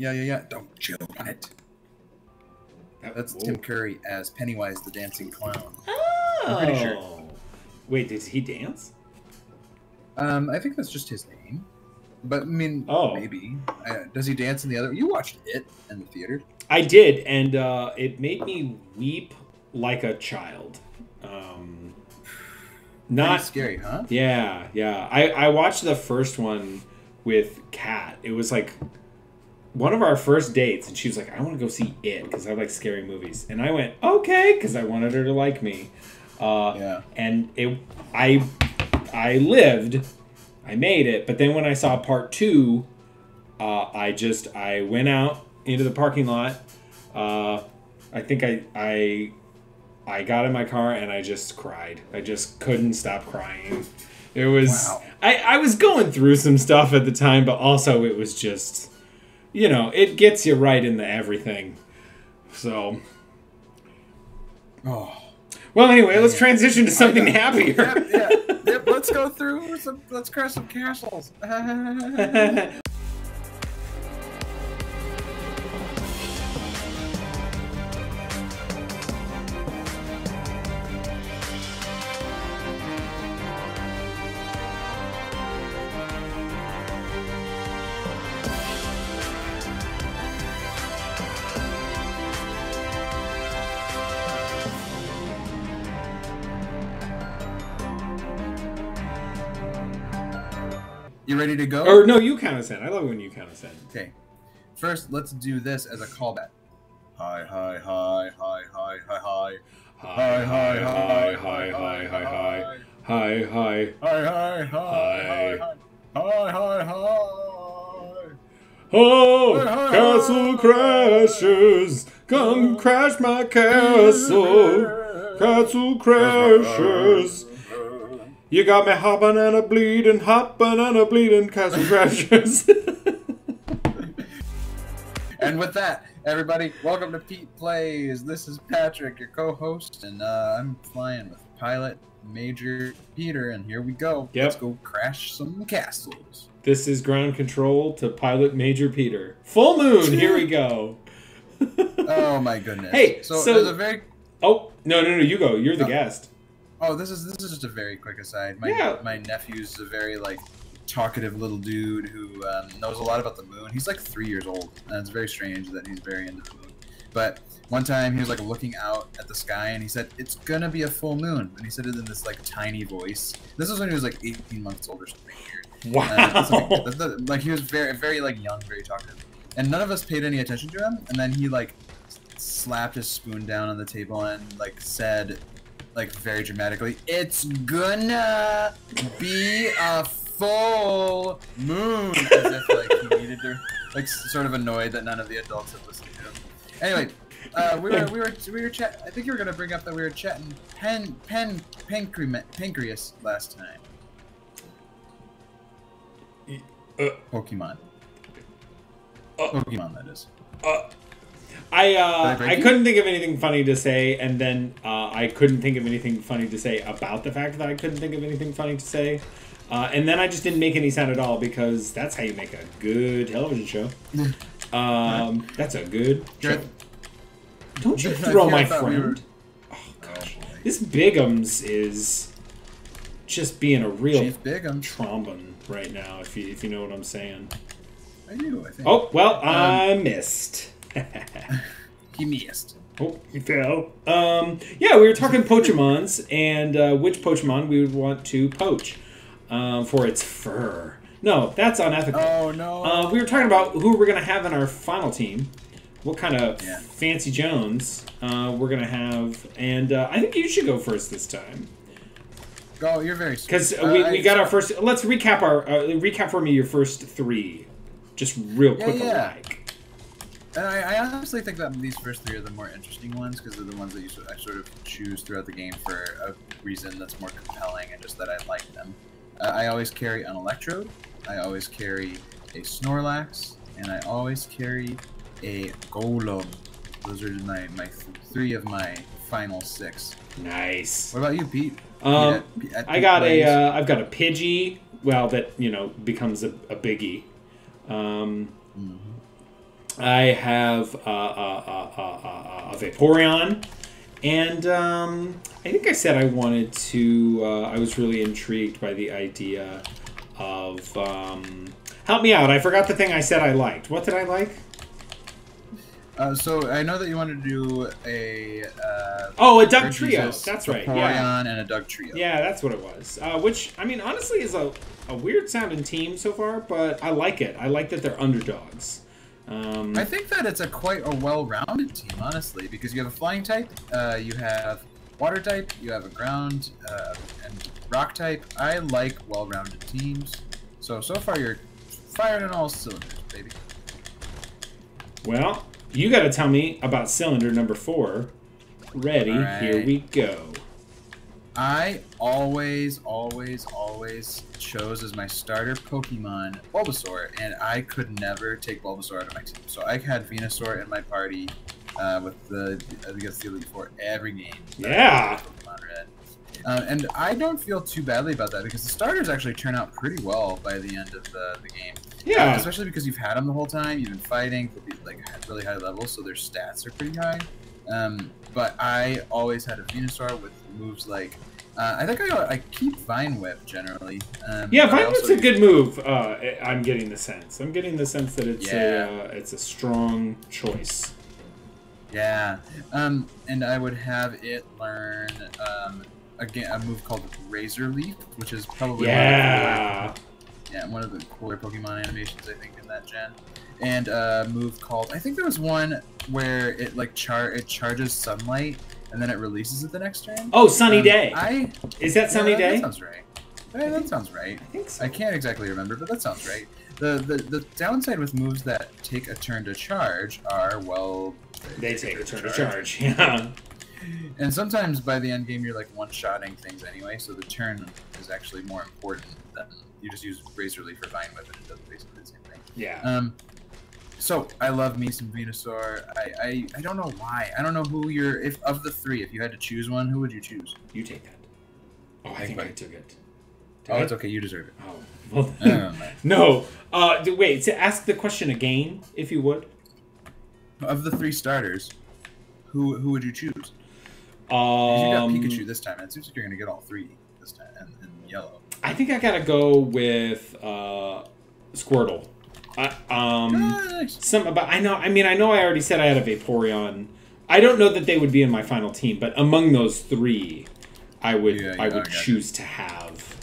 Yeah, yeah, yeah. Don't chew on it. That's Whoa. Tim Curry as Pennywise the Dancing Clown. Oh. I'm pretty sure. Wait, does he dance? Um, I think that's just his name. But I mean, Oh. maybe. Uh, does he dance in the other? You watched it in the theater. I did, and uh, it made me weep like a child. Um, Pretty not scary, huh? Yeah, yeah. I, I watched the first one with Kat. It was like one of our first dates, and she was like, I want to go see it because I like scary movies. And I went, okay, because I wanted her to like me. Uh, Yeah. And it, I, I lived, I made it, but then when I saw part two, uh, I just, I went out into the parking lot. Uh, I think I, I I got in my car and I just cried. I just couldn't stop crying. It was Wow. I, I was going through some stuff at the time, but also it was just you know, it gets you right into everything. So Oh. well anyway, let's transition to something happier. Yep, yeah. Yep, let's go through some. Let's crash some castles. ready to go? or no, you count us in. I love when you count us in. Okay. First, let's do this as a callback. Hi, hi, hi, hi, hi, hi, hi. Hi, hi, hi, hi, hi, hi, hi. Hi, hi. Hi, hi, hi, hi, hi. Hi, hi, hi. Oh, Hi, hi, castle hi. crashes, come crash my castle. Castle crashes. You got me hopping and a bleeding, hopping and a bleeding, castle crashes. And with that, everybody, welcome to Pete Plays. This is Patrick, your co-host, and uh, I'm flying with pilot Major Peter, and here we go. Yep. Let's go crash some castles. this is ground control to pilot Major Peter. Full moon, here we go. Oh my goodness. Hey, so, so- there's a very Oh, no, no, no, you go. You're the No. guest. Oh, this is this is just a very quick aside. My Yeah. my nephew's a very like talkative little dude who um, knows a lot about the moon. He's like three years old, and it's very strange that he's very into the moon. But one time he was like looking out at the sky, and he said, "It's gonna be a full moon," and he said it in this like tiny voice. This was when he was like 18 months old or something weird. Wow. Uh, like, that's the- like he was very very like young, very talkative, and none of us paid any attention to him. And then he like slapped his spoon down on the table and like said like very dramatically, "It's gonna be a full moon," as if like he needed to, like sort of annoyed that none of the adults had listened to him. Anyway, uh, we were we were we were chat. I think you were gonna bring up that we were chatting pen pen pancreas pancreas last time. Uh, Pokemon. Uh, Pokemon, that is. Uh, I uh, I I couldn't think of anything funny to say, and then uh, I couldn't think of anything funny to say about the fact that I couldn't think of anything funny to say, uh, and then I just didn't make any sound at all because that's how you make a good television show. Um, that's a good show. Good. Don't you throw my we friend. were- Oh Oh, gosh, boy. this Bigums is just being a real Chief Bigum. trombone right now. If you if you know what I'm saying. I do, I think. Oh well, I missed. He missed. Oh, he fell. Um, yeah, we were talking Pochemons and uh, which Pokemon we would want to poach um, for its fur. No, that's unethical. Oh, no. Uh, we were talking about who we're gonna have in our final team, what kind of Yeah. fancy Jones uh, we're gonna have, and uh, I think you should go first this time Oh, you're very sweet. because Uh, we, we got our first. Let's recap our uh, recap for me your first three, just real Yeah, quick yeah. alike. And I, I honestly think that these first three are the more interesting ones because they're the ones that you sort, I sort of choose throughout the game for a reason that's more compelling and just that I like them. Uh, I always carry an Electrode, I always carry a Snorlax, and I always carry a Golem. Those are my, my th- three of my final six. Nice. What about you, Pete? Um, Pete at- at I got a, Plays? uh, I've got a Pidgey. Well, that you know becomes a, a biggie. Um, Mhm. I have uh, uh, uh, a Vaporeon, and um, I think I said I wanted to. Uh, I was really intrigued by the idea of. Um, help me out! I forgot the thing I said I liked. What did I like? Uh, so I know that you wanted to do a. Uh, Oh, a Dugtrio. Jesus, That's right. Yeah. Vaporeon and a Dugtrio. Yeah, that's what it was. Uh, which I mean, honestly, is a, a weird sounding team so far, but I like it. I like that they're underdogs. Um, I think that it's a quite a well-rounded team, honestly, because you have a flying type, uh, you have water type, you have a ground, uh, and rock type. I like well-rounded teams. So so far you're firing on all cylinders, baby. well, you got to tell me about cylinder number four. Ready? Right. Here we go. I always, always, always chose as my starter Pokemon Bulbasaur, and I could never take Bulbasaur out of my team. So I had Venusaur in my party uh, with the against the Elite Four every game. Yeah. Uh, and I don't feel too badly about that because the starters actually turn out pretty well by the end of the, the game. Yeah. Especially because you've had them the whole time, you've been fighting, like really high levels, so their stats are pretty high. Um, but I always had a Venusaur with moves like uh, I think I, I keep Vine Whip generally. Um, Yeah, Vine Whip's a good move. Uh, I'm getting the sense. I'm getting the sense that it's Yeah. a uh, it's a strong choice. Yeah, um, and I would have it learn um, again a move called Razor Leaf, which is probably Yeah. one of the cooler, yeah one of the cooler Pokemon animations I think in that gen. And a move called I think there was one where it like char it charges sunlight and then it releases it the next turn. Oh, Sunny Um, Day. I Is that Sunny yeah, Day? That sounds right. Yeah, that sounds right. I think so. I can't exactly remember, but that sounds right. The, the the downside with moves that take a turn to charge are well They take a turn to charge. Yeah. And sometimes by the end game you're like one shotting things anyway, so the turn is actually more important than you just use Razor Leaf or Vine Whip and it does basically the same thing. Yeah. Um so I love me some Venusaur. I, I I don't know why. I don't know who you're if of the three, if you had to choose one, who would you choose? You take that. Oh, I Take think I took it. Did Oh, I? it's okay, you deserve it. Oh, well, I don't no. Uh, d- wait. To ask the question again, if you would. Of the three starters, who who would you choose? 'Cause Um, you got Pikachu this time, and it seems like you're gonna get all three this time, and, and yellow. I think I gotta go with uh, Squirtle. I, um, some about I know. I mean, I know I already said I had a Vaporeon. I don't know that they would be in my final team, but among those three, I would Yeah, I would gotcha. choose to have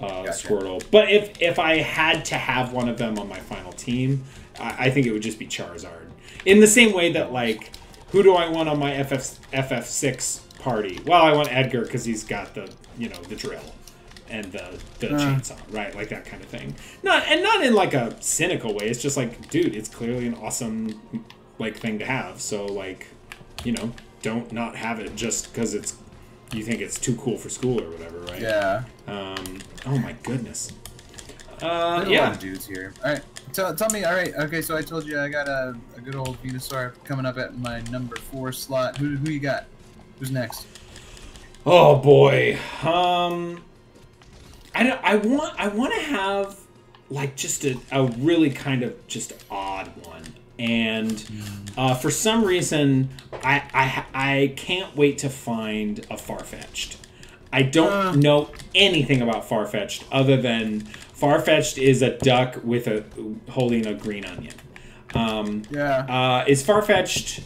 uh, Gotcha. Squirtle. But if if I had to have one of them on my final team, I, I think it would just be Charizard. In the same way that like, who do I want on my FF FF six party? Well, I want Edgar because he's got the you know the drill and the the Uh. chainsaw, right? Like that kind of thing. Not and not in like a cynical way. It's just like, dude, it's clearly an awesome like thing to have. So like, you know, don't not have it just because it's you think it's too cool for school or whatever, right? Yeah. Um. Oh my goodness. Uh. There's a lot Yeah. of dudes here. All right. Tell, tell me. All right. Okay. So I told you I got a, a good old Venusaur coming up at my number four slot. Who who you got? Who's next? Oh boy. Um. I don't. I want. I want to have like just a, a really kind of just odd one. And uh, for some reason, I, I I can't wait to find a Farfetch'd. I don't Uh. know anything about Farfetch'd other than Farfetch'd is a duck with a holding a green onion. Um, Yeah. uh, is Farfetch'd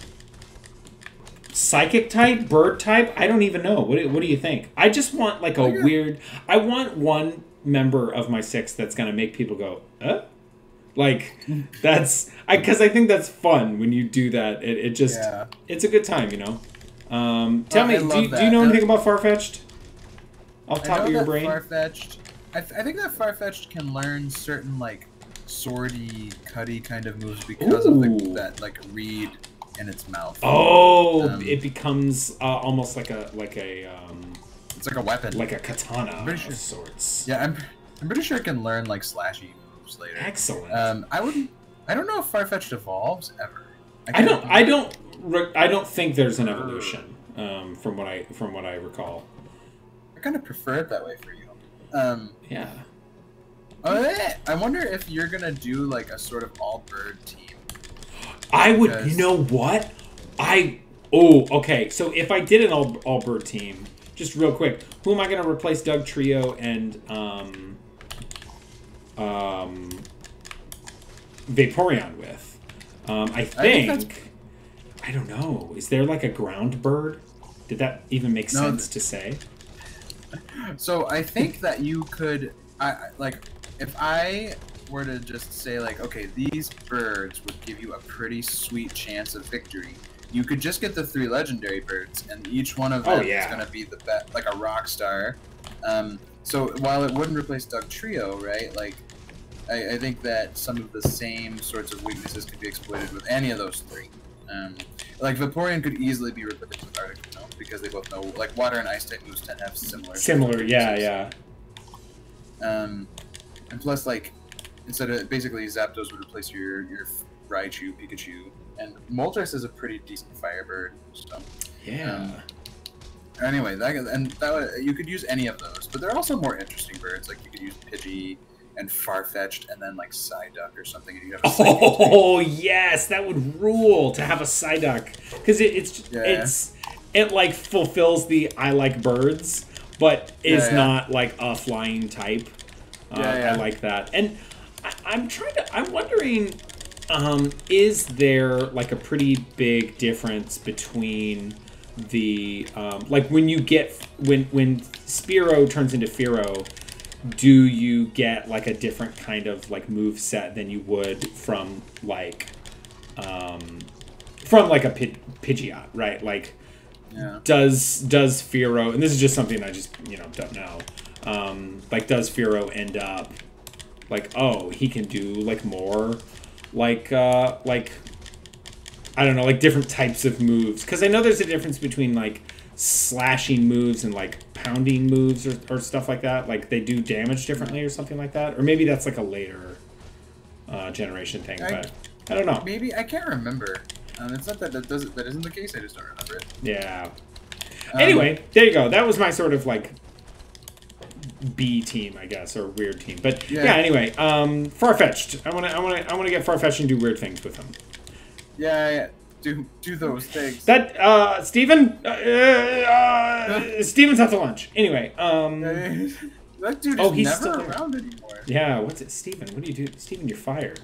psychic type, bird type? I don't even know. What do, what do you think? I just want like a weird. I want one member of my six that's gonna make people go, uh? Like that's I because I think that's fun when you do that. It, it just Yeah. it's a good time, you know. Um, tell Oh, me, do, you- do you know anything about Farfetch'd? Off the I top of your brain? Farfetch'd. I, th- I think that Farfetch'd can learn certain like swordy, cutty kind of moves because of the, that like reed in its mouth. Oh, Um, it becomes uh, almost like a like a um, It's like a weapon. like a katana pretty of sorts. yeah, I'm I'm pretty sure it can learn like slashy moves later. Excellent. Um, I wouldn't. I don't know if Farfetch'd evolves ever. I can't don't. I don't. I don't think there's an evolution. Um, from what I from what I recall. I kind of prefer it that way for you. Um, Yeah. oh, eh, I wonder if you're gonna do like a sort of all bird team. I would. Because- You know what? I. Oh, okay. So if I did an all all bird team, just real quick, who am I going to replace Dugtrio and um um Vaporeon with? Um, I think that's- think. I don't know. Is there like a ground bird? Did that even make No, sense to say? So I think that you could, I I- like, if I were to just say like, okay, these birds would give you a pretty sweet chance of victory. You could just get the three legendary birds, and each one of Oh, them is going to be the best, like a rock star. Um, so while it wouldn't replace Dugtrio, right? Like, I, I think that some of the same sorts of weaknesses could be exploited with any of those three. Um, like Vaporeon could easily be replaced with Articuno because they both know, like water and ice type moves tend to have similar. Similar, yeah, yeah. Um, and plus, like, instead of basically Zapdos would replace your your Raichu, Pikachu, and Moltres is a pretty decent Firebird. So Yeah. Um, anyway, that and that would, you could use any of those, but they're also more interesting birds. Like you could use Pidgey and Farfetch'd, and then like Psyduck or something, and you have a Oh yes, that would rule to have a Psyduck because it, it's Yeah. it's it like fulfills the I like birds, but is Yeah, yeah. not like a flying type. Uh. I like that, and I, I'm trying to. I'm wondering, um, is there like a pretty big difference between the um, like when you get when when Spearow turns into Fearow, do you get like a different kind of like move set than you would from like um from like a Pid- Pidgeot, right? Like Yeah. does does Fearow and this is just something I just you know don't know. Um like does Fearow end up like oh he can do like more like uh like I don't know like different types of moves because I know there's a difference between like slashing moves and like pounding moves or, or stuff like that like they do damage differently or something like that or maybe that's like a later uh, generation thing I- but I don't know Maybe I can't remember. Um, it's not that that doesn't that isn't the case. I just don't remember it. yeah Um, anyway there you go that was my sort of like B team I guess or weird team but yeah, Yeah. anyway um Farfetch'd I want to I want to I want to get far-fetched and do weird things with him yeah, yeah, do do those things. That uh, Steven, uh, uh, Steven's at the lunch. Anyway, um, that dude is Oh, he's never still around anymore. yeah, what's it, Stephen? What do you do, Stephen? You're fired.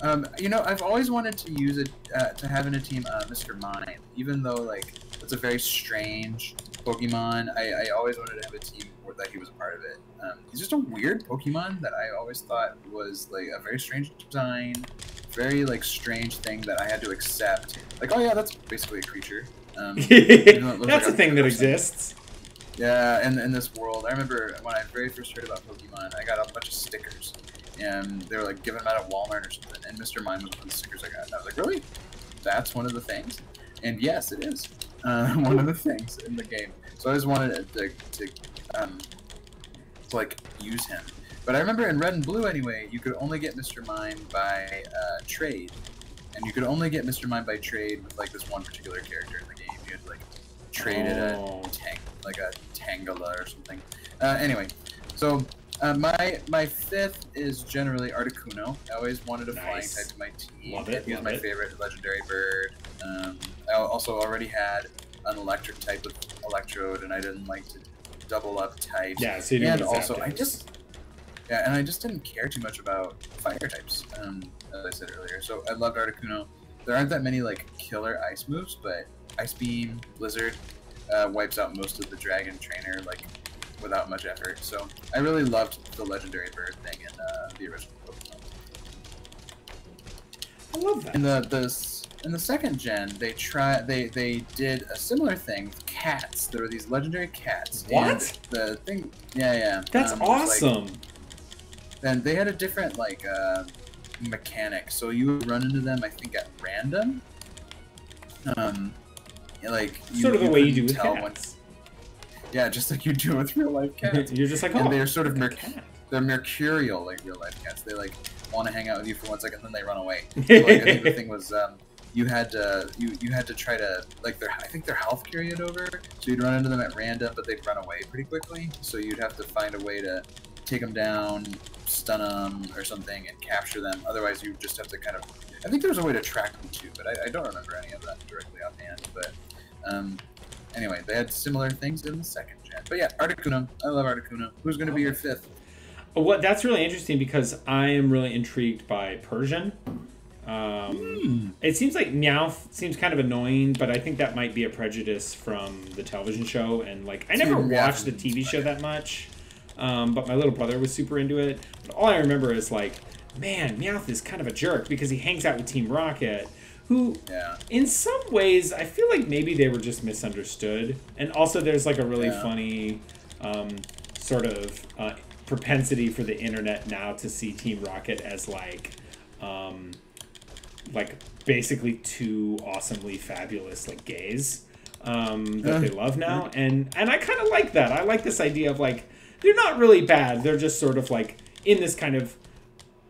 Um, you know, I've always wanted to use it uh, to have in a team uh, Mr. Mime, even though like it's a very strange Pokemon. I, I always wanted to have a team that he was a part of it. Um, he's just a weird Pokemon that I always thought was like a very strange design, very like strange thing that I had to accept. Like, oh yeah, that's basically a creature. Um, though it looks That's like a thing that exists. Yeah, in, in this world, I remember when I very first heard about Pokemon, I got a bunch of stickers, and they were like giving them out at Walmart or something. And Mr. Mime was one of the stickers I got. And I was like, really? That's one of the things? And yes, it is uh, one of the things in the game. So I just wanted to, to, um, to like use him. But I remember in Red and Blue anyway, you could only get Mr. Mime by uh, trade, and you could only get Mr. Mime by trade with like this one particular character in the game. You had to, like trade Oh. tang like a Tangela or something. Uh, anyway, so uh, my my fifth is generally Articuno. I always wanted a flying type to my team. Love it, He was my it. favorite legendary bird. Um, I also already had an electric type of Electrode, and I didn't like to double up types. Yeah, so and also I just yeah, and I just didn't care too much about fire types, um, as I said earlier. So I loved Articuno. There aren't that many like killer ice moves, but Ice Beam, Blizzard uh, wipes out most of the Dragon Trainer like without much effort. So I really loved the legendary bird thing in uh, the original Pokemon. I love that. In the the in the second gen, they try they they did a similar thing cats. There were these legendary cats. What? And the thing, yeah, yeah. That's um, was, like, awesome. then they had a different like uh, mechanic. So you would run into them, I think, at random. Um, like you, sort of the way you do with tell when- cats. yeah, just like you do with real life cats. You're just like, oh, and they're sort of merc- at a cat. they're mercurial like real life cats. They like want to hang out with you for one second, then they run away. So, like, I think the thing was um, you had to you you had to try to like their I think their health carried over, so you'd run into them at random, but they'd run away pretty quickly. So you'd have to find a way to take them down, stun them or something, and capture them. Otherwise, you just have to kind of. I think there's a way to track them too, but I, I don't remember any of that directly offhand. But um, anyway, they had similar things in the second gen. But yeah, Articuno. I love Articuno. Who's going to be your fifth? What that's really interesting because I am really intrigued by Persian. Um, Hmm. It seems like Meowth seems kind of annoying, but I think that might be a prejudice from the television show. And like, I never watched the TV show that much, um, but my little brother was super into it. But all I remember is like, man, Meowth is kind of a jerk because he hangs out with Team Rocket, who Yeah. in some ways, I feel like maybe they were just misunderstood. And also, there's like a really Yeah. funny um, sort of uh, propensity for the internet now to see Team Rocket as like, um, like basically two awesomely fabulous like gays um, that they love now, and and I kind of like that. I like this idea of like they're not really bad. They're just sort of like in this kind of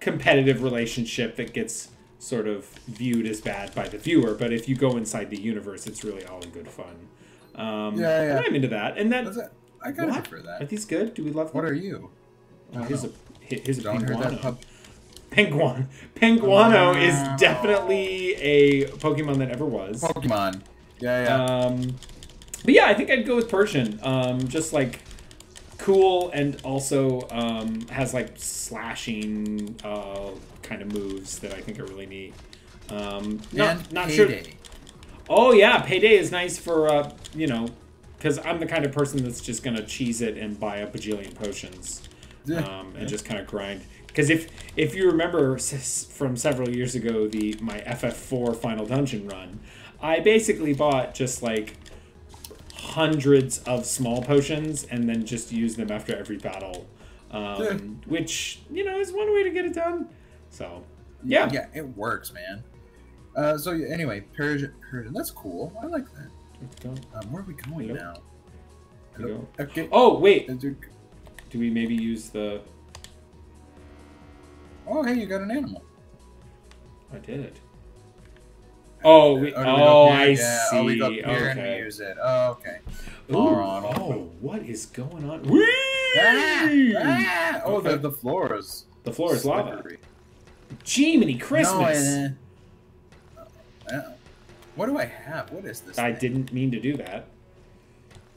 competitive relationship that gets sort of viewed as bad by the viewer. But if you go inside the universe, it's really all in good fun. Um, Yeah, yeah. I'm into that. And then. I kind of prefer Are that. these good? Do we love them? What are you? Oh, here's a he- here's a Don't hurt that. Pup. Penguan. Penguano Wow. is definitely a Pokemon that ever was. Pokemon. Yeah, yeah. Um, but yeah, I think I'd go with Persian. Um, just like cool and also um, has like slashing uh, kind of moves that I think are really neat. Um, not and not sure. Oh yeah, payday is nice for uh, you know, because I'm the kind of person that's just gonna cheese it and buy a bajillion potions, Yeah. um, and just kind of grind. Because if if you remember from several years ago, the my FF4 Final Dungeon run, I basically bought just like hundreds of small potions and then just used them after every battle, um, Yeah. which you know is one way to get it done. So yeah, Yeah, it works, man. Uh, so yeah, anyway, Persian, Persian. That's cool. I like that. Um, where are we going Hello? now? Hello? Okay. Oh wait, do we maybe use the? Oh, hey, you got an animal. I did it. Oh, we, do we oh, I? Yeah, see. Oh, we go here and okay. use it. Oh, okay. Ooh, oh, what is going on? Whee! Ah, ah, oh, Okay. the, the floor is The floor is lava. slippery. Jiminy Christmas! No, I, uh, what do I have? What is this? I thing? didn't mean to do that.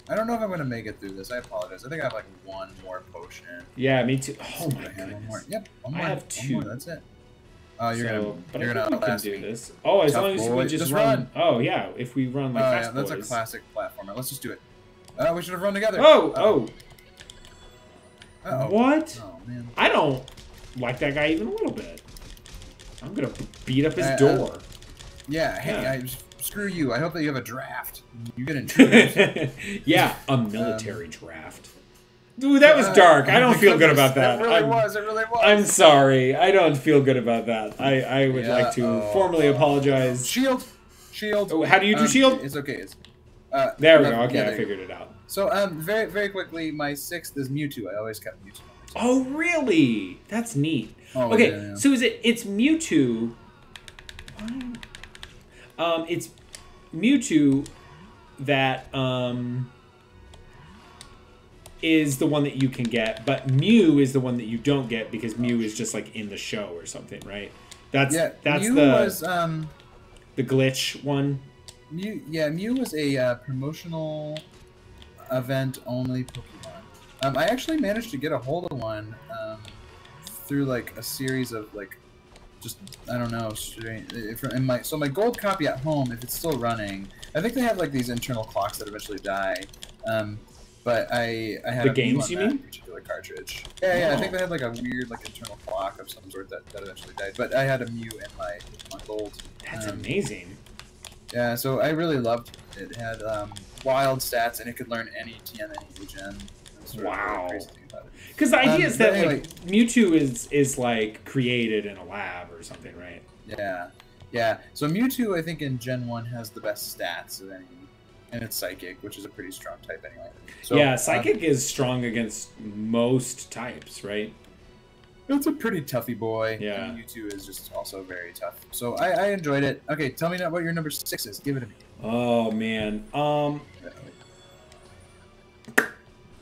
I don't know if I'm gonna make it through this. I apologize. I think I have like one more potion. Yeah, me too. Oh my I have one more. Yep, one I more. have One more, two. That's it. Oh, you're so, gonna but you're I gonna think we can do me. this. Oh, as Tough long as we just, Just run. run. Oh yeah, if we run like oh fast yeah, that's boys. a classic platformer. Let's just do it. Uh, we should have run together. Oh, oh, Uh-oh. what? Oh man. I don't like that guy even a little bit. I'm gonna beat up his Uh, uh, door. Yeah. Hey, Yeah. I, screw you. I hope that you have a draft. You get intruders. yeah, a military draft. Dude, that was dark. I Uh, don't feel good about that. It really I'm, was. It really was. I'm sorry. I don't feel good about that. I, I would Yeah, like to oh, formally apologize. Shield. Shield. Oh, how do you do Um, shield? It's okay. It's, uh, There we uh, go. Okay, yeah, I figured it out. So um, very very quickly, my sixth is Mewtwo. I always kept Mewtwo. Oh, really? That's neat. Oh, okay, yeah, so is it? It's Mewtwo. Um, it's Mewtwo that um is the one that you can get, but Mew is the one that you don't get because Mew is just like in the show or something, right? That's yeah, that's Mew the was um, the glitch one. Mew. Yeah, Mew was a uh, promotional event only Pokemon. Um, I actually managed to get a hold of one um, through like a series of like just I don't know. If, in my so my gold copy at home, if it's still running, I think they have like these internal clocks that eventually die. Um, but I I had The a games, you mean? particular cartridge. Yeah, yeah. I think they had like a weird like internal clock of some sort that, that eventually died. But I had a Mew in my my gold. That's Um, amazing. Yeah, so I really loved it. It had um, wild stats and it could learn any TM, any Gen. That's sort Wow. crazy thing about it. Because the idea um, is that but anyway- like Mewtwo is is like created in a lab or something, right? Yeah, yeah. So Mewtwo, I think in Gen One has the best stats of any, and it's Psychic, which is a pretty strong type anyway. So, yeah, um, Psychic is strong against most types, right? it's a pretty toughy boy. Yeah. And Mewtwo is just also very tough. So I, I enjoyed it. Okay, tell me now what your number six is. Give it to me. Oh man. Um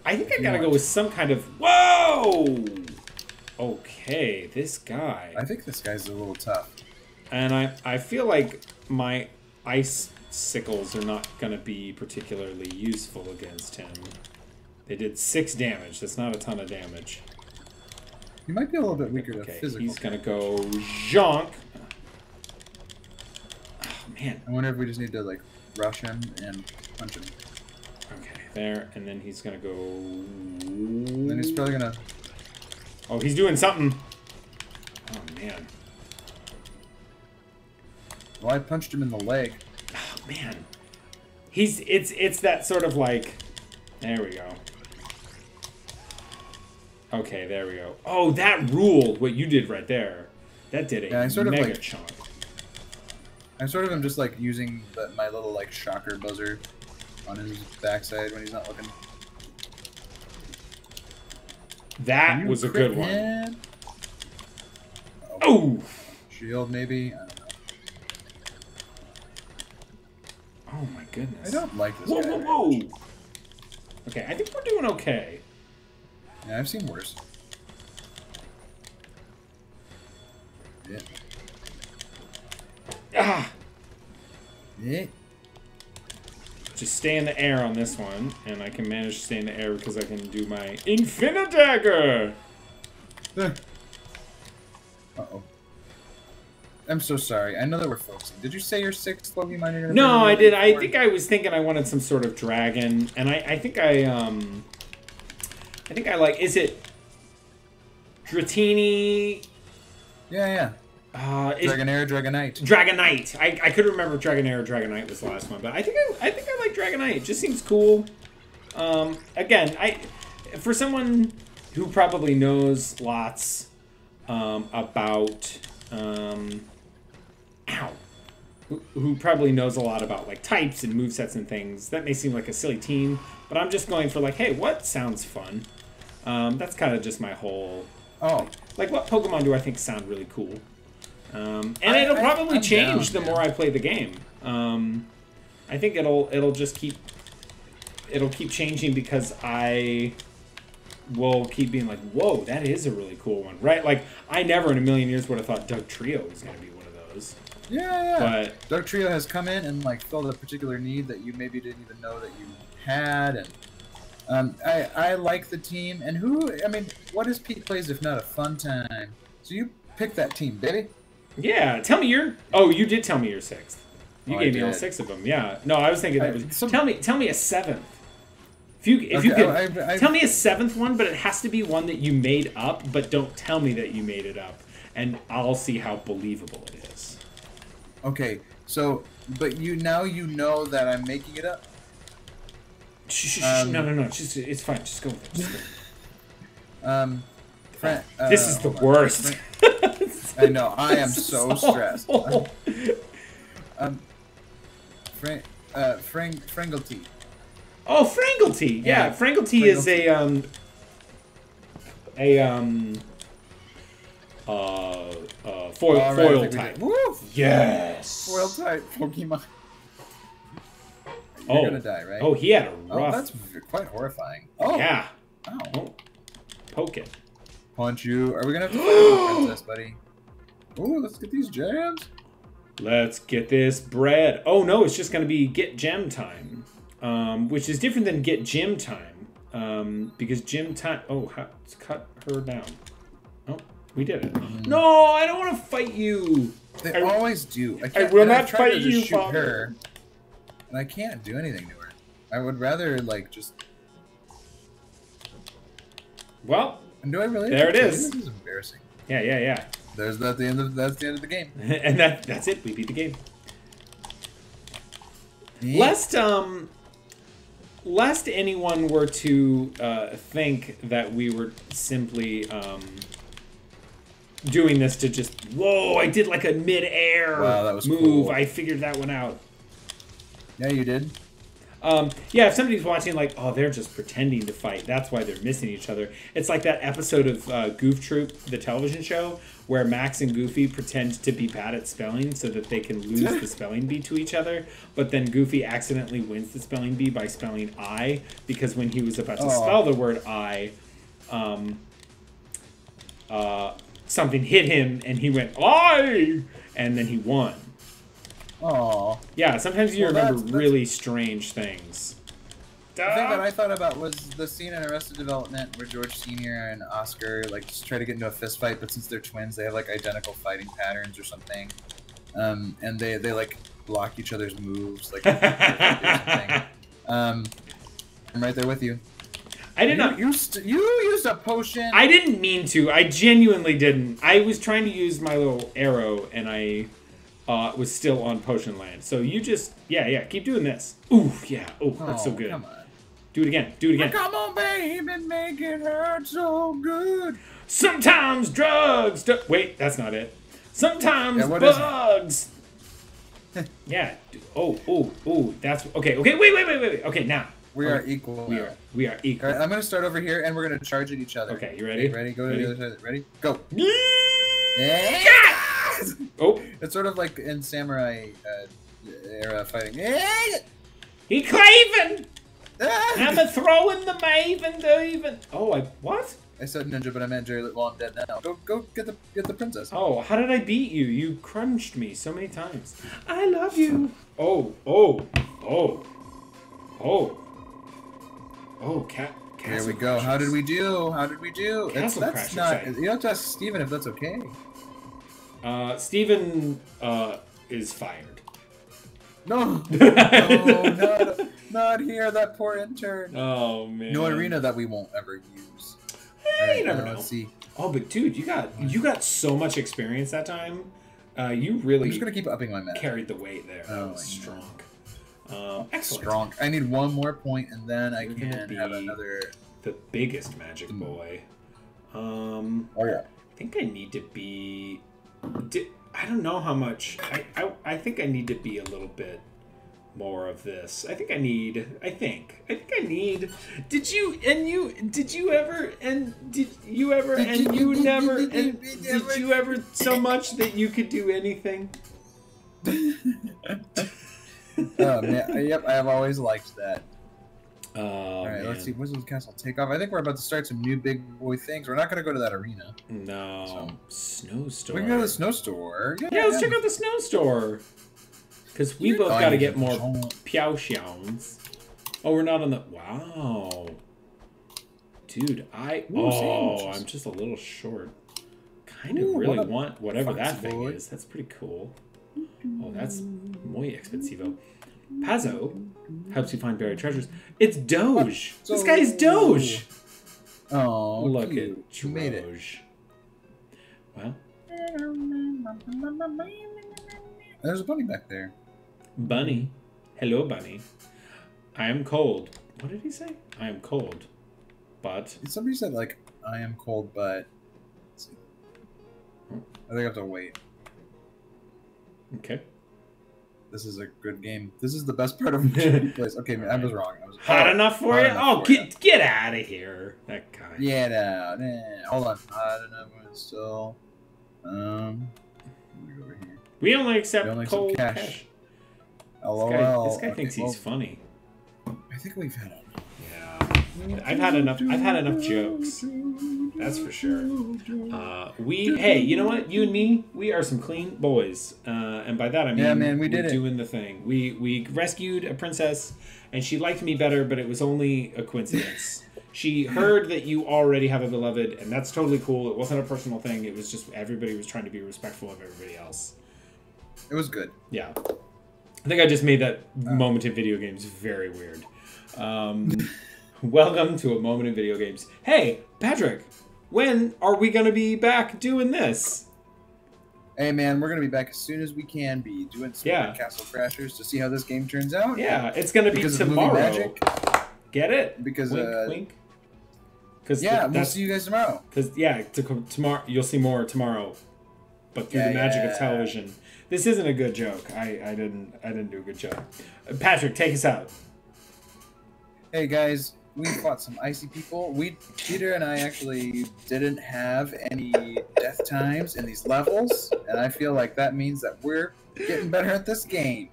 I think I gotta go with some kind of. Whoa! Okay, this guy. I think this guy's a little tough. And I, I feel like my ice sickles are not going to be particularly useful against him. They did six damage. That's not a ton of damage. He might be a little bit weaker to Okay, physical. he's going to go Jonk. Oh, man. I wonder if we just need to like rush him and punch him. There. And then he's going to go... Then he's probably gonna. Oh, he's doing something. Oh, man. Well, I punched him in the leg. Oh, man. He's... It's, it's that sort of like... There we go. Okay, there we go. Oh, that ruled what you did right there. That did a Yeah, I sort of, like- chunk. I sort of am just like using the, my little like shocker buzzer on his backside when he's not looking. That You was a good one. Oh! Shield maybe. I don't know. Oh my goodness. I don't like this Whoa, guy. whoa, whoa! Okay, I think we're doing okay. Yeah, I've seen worse. Yeah. Ah! Yeah. Just stay in the air on this one, and I can manage to stay in the air because I can do my Infinidagger! Uh oh. I'm so sorry. I know that we're focusing. Did you say your sixth Loki gonna No, I did. I think I was thinking I wanted some sort of dragon, and I, I think I, um... I think I like... Is it... Dratini... Yeah, yeah. Uh, Dragonair, Dragonite. Dragonite. I, I couldn't remember Dragonair Dragonite was the last one, but I think I, I think Dragonite. It just seems cool. Um, again, I for someone who probably knows lots um, about um, ow, who, who probably knows a lot about like types and movesets and things. That may seem like a silly team, but I'm just going for like, hey, what sounds fun? Um, that's kind of just my whole Oh, like what Pokemon do I think sound really cool? Um, and I- it'll I- probably I'm change down, the more. I play the game. Um, I think it'll it'll just keep it'll keep changing because I will keep being like, whoa, that is a really cool one, right? Like I never in a million years would have thought Dugtrio was going to be one of those. yeah, yeah. But Dugtrio has come in and like filled a particular need that you maybe didn't even know that you had, and um, I I like the team. And who? I mean, what is Pete plays if not a fun time? So you pick that team, baby. yeah, tell me your oh, you did tell me your sixth. You Oh, gave me all six of them. Yeah. No, I was thinking that I- was. some- Tell me, tell me a seventh. If you if you Okay, could I- I- tell me a seventh one, but it has to be one that you made up, but don't tell me that you made it up, and I'll see how believable it is. Okay, so but you now you know that I'm making it up. Shh, Um, no, no, no. Just it's fine. Just go with it. Just go. Um, Fran- uh, this is the on. worst. I know. I am is so stressed. Um, Frank, uh, Frank, Franglety. Oh, Franglety. Yeah, Yeah, Franglety is a um a um uh uh foil right, foil type. Yes. Foil type Pokemon. You're Oh. gonna die, right? Oh, he had a Oh, rough. that's quite horrifying. Oh, Yeah. Oh. Poke it. Punch you. Are we gonna have to fight princess, buddy? Ooh, let's get these jams. Let's get this bread. Oh no, it's just gonna be get gem time, um, which is different than get gym time, um, because gym time. Oh, ha- let's cut her down. Oh, we did it. No, I don't want to fight you. They I- always do. I, I can't, will not tried fight to just you, shoot father. her, and I can't do anything to her. I would rather like just. Well, And do I really? There it is. This is embarrassing. yeah, yeah, yeah, There's that. The end of that's the end of the game. and that that's it. We beat the game. Lest um, lest anyone were to uh, think that we were simply um, doing this to just whoa, I did like a mid-air Wow, that was move. cool. I figured that one out. Yeah, you did. Um, yeah, if somebody's watching, like, oh, they're just pretending to fight. That's why they're missing each other. It's like that episode of uh, Goof Troop, the television show, where Max and Goofy pretend to be bad at spelling so that they can lose the spelling bee to each other. But then Goofy accidentally wins the spelling bee by spelling I because when he was about to Oh. spell the word I, um, uh, something hit him and he went I, and then he won. Oh, Yeah, sometimes you Well, remember that's- that's- really strange things. the thing that I thought about was the scene in Arrested Development where George Senior and Oscar like just try to get into a fist fight, but since they're twins, they have like identical fighting patterns or something, um, and they they like block each other's moves like. Um, I'm right there with you. I did you, not. You, st- you used a potion. I didn't mean to. I genuinely didn't. I was trying to use my little arrow, and I uh, was still on potion land. So you just, yeah, yeah, keep doing this. Ooh, yeah. Oh, that's so Oh, good. Do it again. Do it again. Come on, babe, and make it hurt so good. Sometimes drugs. Do- Wait, that's not it. Sometimes Yeah, what is it? bugs. yeah. Oh, oh, oh. That's okay. Okay. Wait, wait, wait, wait, wait. Okay, now We Okay. are equal. we are we are equal. All right, I'm gonna start over here, and we're gonna charge at each other. Okay, you ready? Ready? Go to the other side. Ready? Go. Yeah. Yeah. Oh, It's sort of like in samurai uh, era fighting. He claving. Ah! I'm a throwing the maven even. Oh, I what? I said ninja, but I meant Jerry. Well, I'm dead now. Go, go get the get the princess. Oh, how did I beat you? You crunched me so many times. I love you. Oh, oh, oh, oh, oh, cat. Here we go. How did we do? How did we do? It's, Castle that's Crashers not. site. You have to ask Steven if that's okay. Uh, Steven uh, is fired. No. no, not, not here. That poor intern. Oh man. No arena that we won't ever use. Eh, Alright, you never now know. See. Oh, but dude, you got you got so much experience that time. Uh, you I'm just gonna keep upping my math. carried the weight there. Oh, was I know. strong. Um, excellent. Strong. I need one more point, and then I You're can have another. The biggest magic Mm. boy. Um, Oh yeah. I think I need to be. Di- I don't know how much. I, I I think I need to be a little bit more of this. I think I need. I think. I think I need. Did you and you? Did you ever and did you ever Did and you- you never and did you ever- you ever so much that you could do anything? oh man. Yep. I have always liked that. Oh, All right. man. Let's see. Wizard's Castle take off. I think we're about to start some new big boy things. We're not gonna go to that arena. No, snow store. We can go to the snow store. Yeah. Yeah, let's check out the snow store. Because we both Oh, got to get more control- Piao Xiaons. Oh, we're not on the. Wow. Dude, I. Ooh, oh, sandwiches. I'm just a little short. Kind of Ooh, really what want whatever that thing is. That's pretty cool. Oh, that's muy expensivo. Pazzo helps you find buried treasures. It's Doge. This guy's Doge. Oh, Look cute. at You made it. Doge. Well, There's a bunny back there. Bunny. Hello, Bunny. I am cold. What did he say? I am cold. But. Somebody said like, "I am cold, but." let's see. I think I have to wait. Okay. This is a good game. This is the best part of Chippy Place. Okay, man, I was wrong. I was Hot oh, enough for hot you? enough Oh, for get get out of here. That guy. Yeah, no, nah. hold on. Hot enough when still. Um, let me go over here. We only accept We only accept cold cash. cash. LOL. This guy, this guy Okay, thinks well, he's funny. I think we've had enough. Yeah. I've had enough. I've had enough jokes. That's for sure. Uh, we. Hey, you know what? You and me, we are some clean boys. Uh, and by that I mean, Yeah, man, we we're did it. doing the thing. We we rescued a princess, and she liked me better, but it was only a coincidence. She heard that you already have a beloved, and that's totally cool. It wasn't a personal thing. It was just everybody was trying to be respectful of everybody else. It was good. Yeah. I think I just made that moment in video games very weird. Um, welcome to a moment in video games. Hey, Patrick, when are we going to be back doing this? Hey, man, we're gonna be back as soon as we can be doing some Yeah. Castle Crashers to see how this game turns out. Yeah, it's going to be Because of tomorrow. magic. Get it? Because wink, uh, wink. Because yeah, we'll see you guys tomorrow. because yeah, to, tomorrow you'll see more tomorrow, but through Yeah, the magic yeah. of television. This isn't a good joke. I, I didn't I didn't do a good job. Patrick, take us out. hey guys, we fought some icy people. We Peter and I actually didn't have any death times in these levels, and I feel like that means that we're getting better at this game.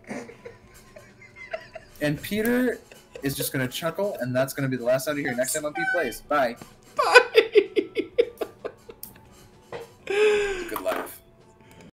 And Peter is just gonna chuckle, and that's gonna be the last time you hear next time on P plays. Bye. Bye. Good laugh.